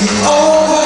Oh.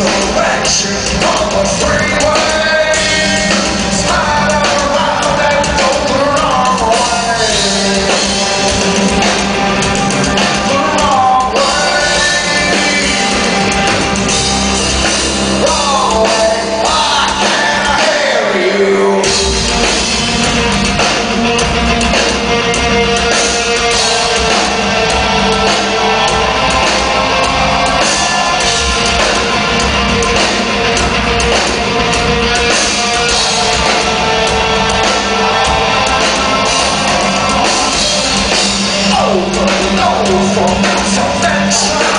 resurrection So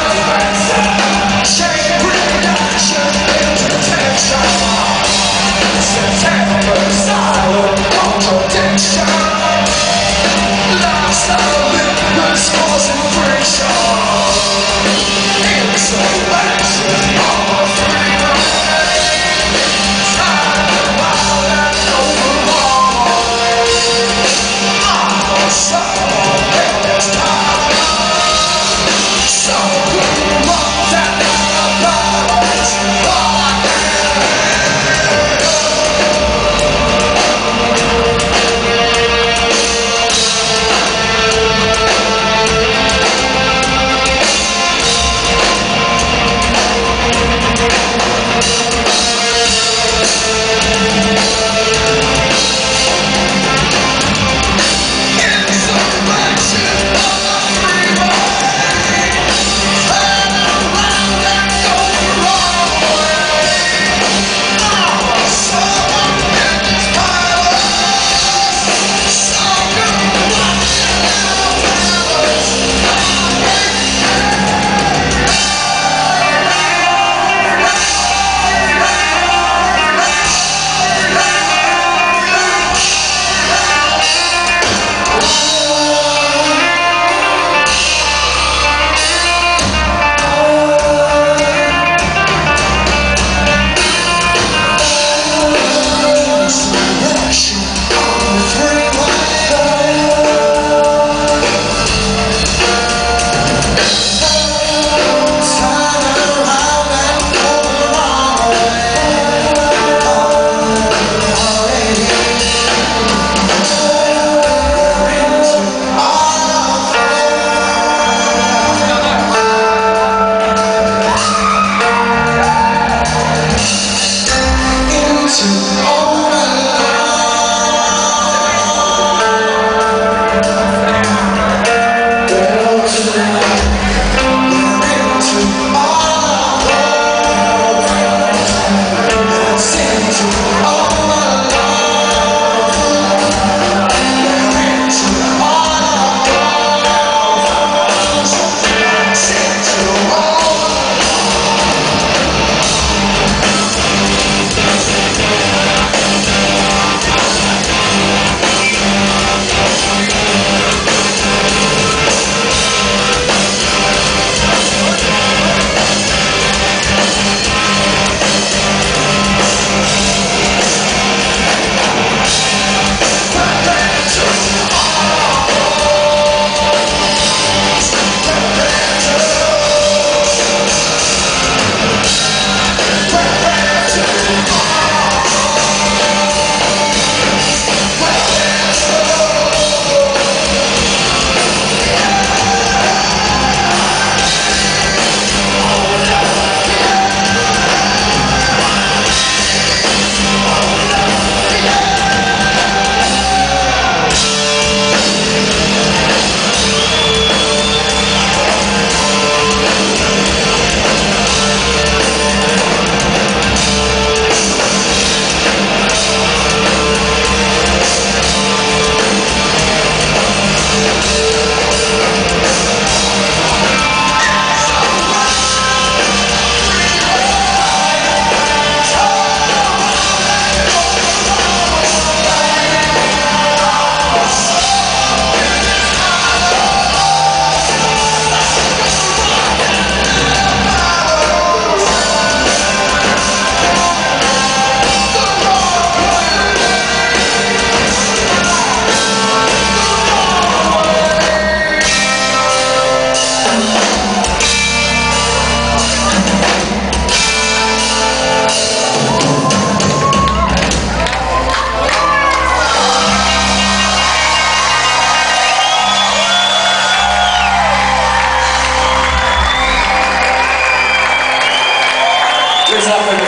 Западе.